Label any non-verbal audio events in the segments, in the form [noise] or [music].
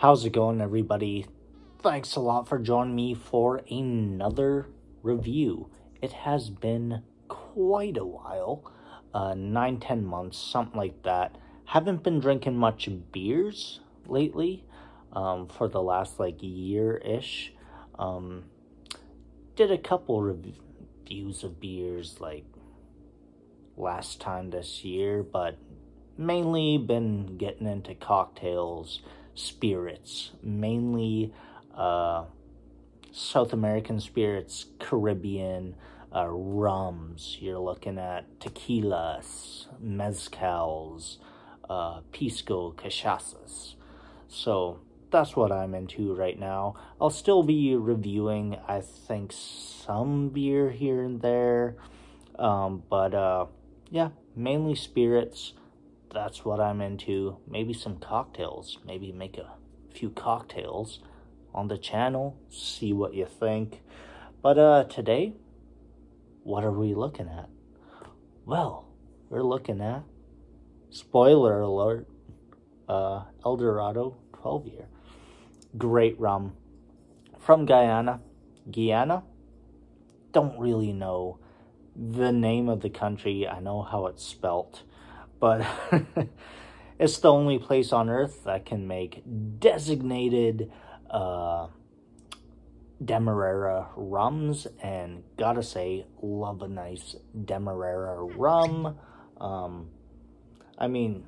How's it going, everybody? Thanks a lot for joining me for another review. It has been quite a while, uh, nine, ten months, something like that. Haven't been drinking much beers lately um, for the last like year-ish. Um, did a couple reviews of beers like last time this year, but mainly been getting into cocktails, spirits, mainly uh, South American spirits, Caribbean, uh, rums. You're looking at tequilas, mezcals, uh, pisco, cachaças. So that's what I'm into right now. I'll still be reviewing, I think, some beer here and there. Um, but uh, yeah, mainly spirits that's what I'm into. Maybe some cocktails. Maybe make a few cocktails on the channel. See what you think. But uh, today, what are we looking at? Well, we're looking at, spoiler alert, uh, El Dorado 12 year. Great rum. From Guyana. Guyana? Don't really know the name of the country. I know how it's spelt but [laughs] it's the only place on earth that can make designated uh, Demerara rums, and gotta say, love a nice Demerara rum. Um, I mean,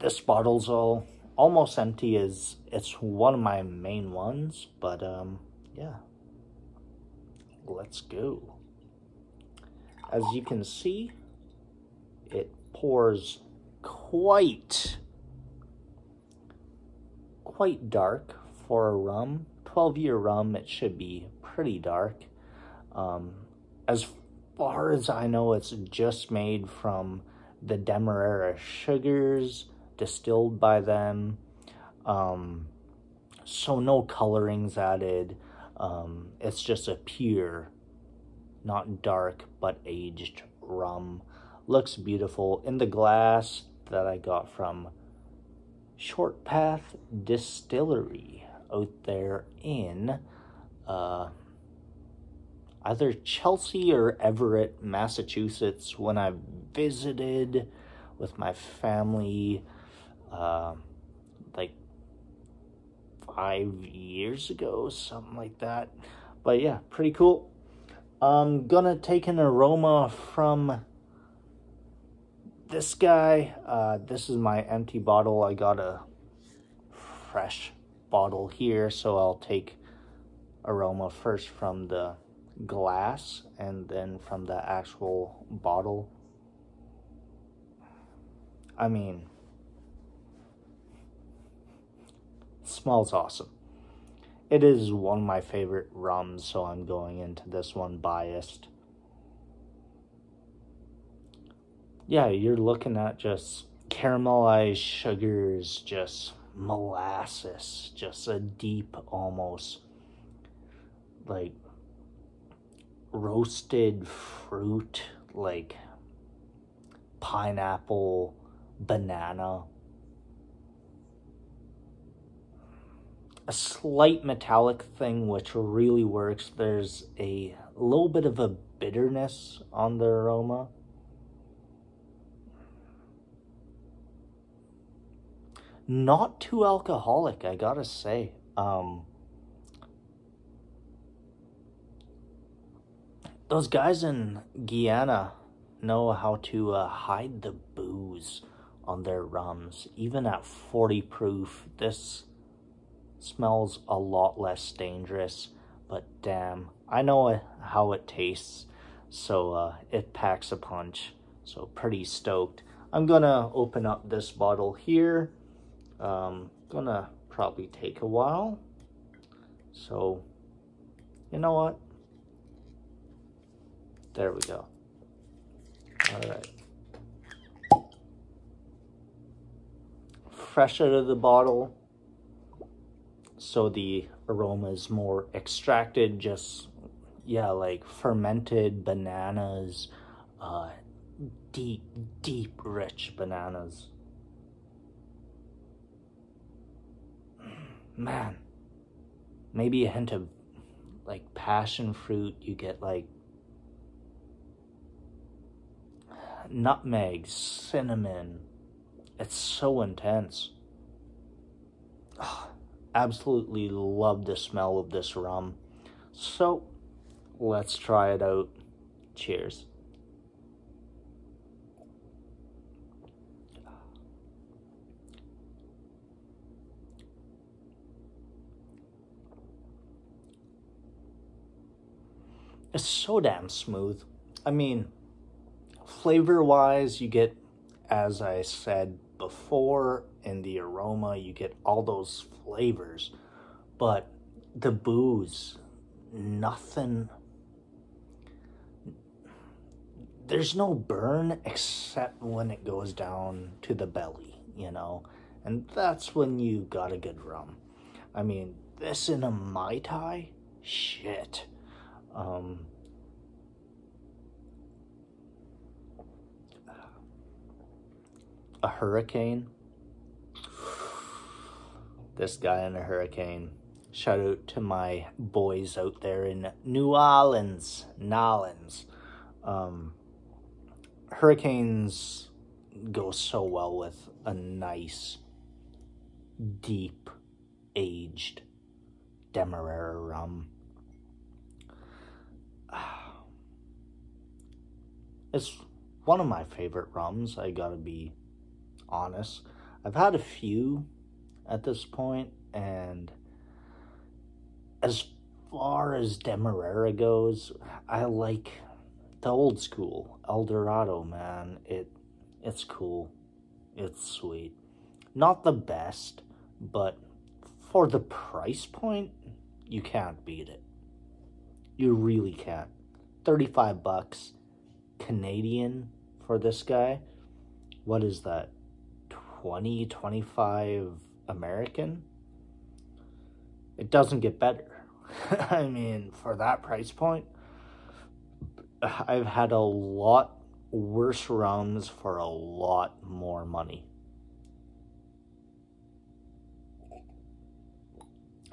this bottle's all almost empty as it's one of my main ones, but um, yeah, let's go. As you can see, it pours quite, quite dark for a rum. 12 year rum, it should be pretty dark. Um, as far as I know, it's just made from the Demerara sugars, distilled by them. Um, so no colorings added. Um, it's just a pure, not dark, but aged rum looks beautiful in the glass that I got from Short Path Distillery out there in uh, either Chelsea or Everett, Massachusetts when I visited with my family uh, like five years ago, something like that. But yeah, pretty cool. I'm gonna take an aroma from this guy, uh, this is my empty bottle. I got a fresh bottle here, so I'll take aroma first from the glass and then from the actual bottle. I mean, smells awesome. It is one of my favorite rums, so I'm going into this one biased. Yeah, you're looking at just caramelized sugars, just molasses, just a deep almost like roasted fruit, like pineapple, banana. A slight metallic thing which really works. There's a little bit of a bitterness on the aroma not too alcoholic, I gotta say. Um, those guys in Guyana know how to uh, hide the booze on their rums. Even at 40 proof, this smells a lot less dangerous. But damn, I know how it tastes, so uh, it packs a punch. So pretty stoked. I'm gonna open up this bottle here. Um, gonna probably take a while. So, you know what? There we go. All right. Fresh out of the bottle. So the aroma is more extracted, just, yeah, like fermented bananas, uh, deep, deep, rich bananas. Man, maybe a hint of like passion fruit. You get like nutmeg, cinnamon. It's so intense. Oh, absolutely love the smell of this rum. So, let's try it out. Cheers. So damn smooth. I mean, flavor wise, you get, as I said before, in the aroma, you get all those flavors. But the booze, nothing. There's no burn except when it goes down to the belly, you know? And that's when you got a good rum. I mean, this in a Mai Tai? Shit. Um, a hurricane. This guy in a hurricane. Shout out to my boys out there in New Orleans, Nolans. Um, hurricanes go so well with a nice, deep, aged Demerara rum. It's one of my favorite rums, I gotta be honest. I've had a few at this point, and as far as Demerara goes, I like the old school El Dorado, man. It it's cool. It's sweet. Not the best, but for the price point, you can't beat it. You really can't. 35 bucks Canadian for this guy. What is that? 20, 25 American? It doesn't get better. [laughs] I mean, for that price point, I've had a lot worse rums for a lot more money.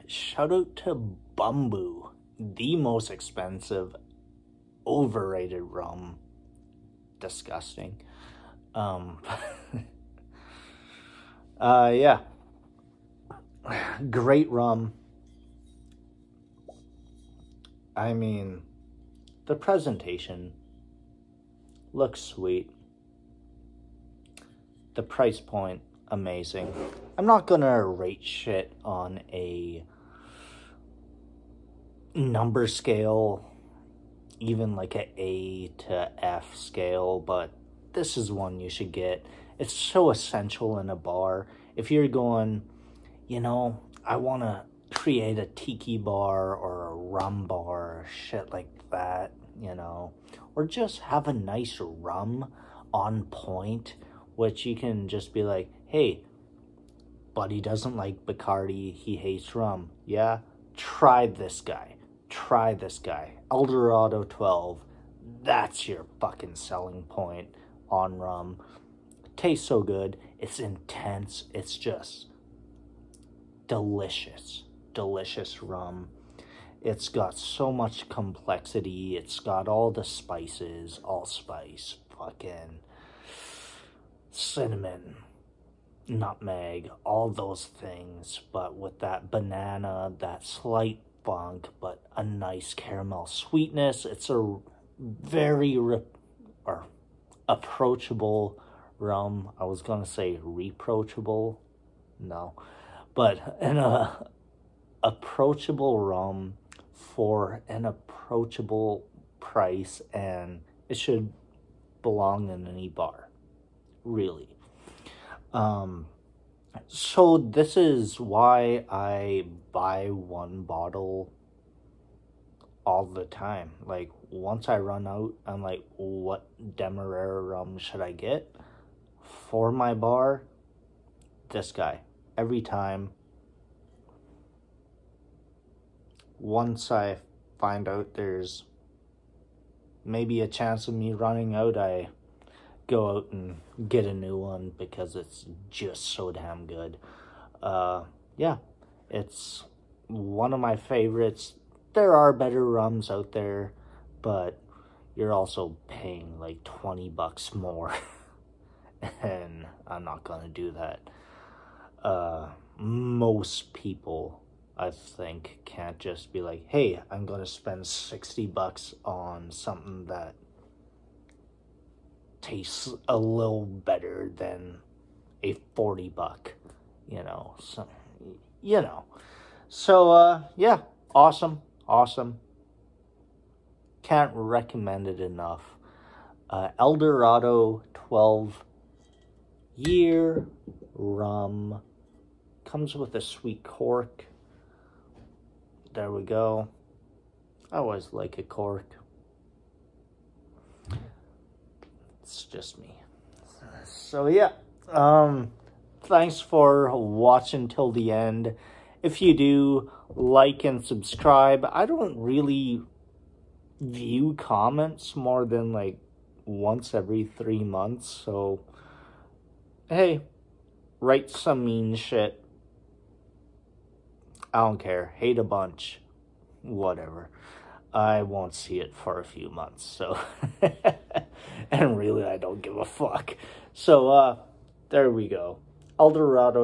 Shout out to Bumbu, the most expensive, overrated rum. Disgusting. Um, [laughs] uh, yeah. Great rum. I mean, the presentation looks sweet. The price point, amazing. I'm not gonna rate shit on a number scale, even like a A to F scale, but this is one you should get. It's so essential in a bar. If you're going, you know, I want to create a tiki bar or a rum bar, shit like that, you know, or just have a nice rum on point, which you can just be like, hey, buddy doesn't like Bacardi, he hates rum. Yeah, try this guy. Try this guy. El Dorado 12. That's your fucking selling point on rum. tastes so good. It's intense. It's just delicious delicious rum. It's got so much complexity. It's got all the spices, allspice, fucking cinnamon, nutmeg, all those things, but with that banana, that slight funk, but a nice caramel sweetness. It's a very or approachable rum. I was gonna say reproachable, no, but in a approachable rum for an approachable price and it should belong in any bar really um so this is why i buy one bottle all the time. Like once i run out i'm like what demerara rum should i get? For my bar this guy. Every time once I find out there's maybe a chance of me running out, I go out and get a new one because it's just so damn good. Uh, yeah, It's one of my favorites. There are better rums out there, but you're also paying like 20 bucks more. [laughs] and I'm not to do that. Uh, most people, I think, can't just be like, hey, I'm to spend 60 bucks on something that tastes a little better than a 40 buck, you know, so, you know. So, uh, yeah, awesome, awesome. Can't recommend it enough. Uh, Eldorado 12 year rum. Comes with a sweet cork. There we go. I always like a cork. It's just me. So yeah, um, thanks for watching till the end. If you do, like and subscribe. I don't really view comments more than like once every three months, so hey, write some mean shit. I don't care. Hate a bunch. Whatever. I won't see it for a few months, so. [laughs] [laughs] and really, I don't give a fuck. So, uh, there we go. Eldorado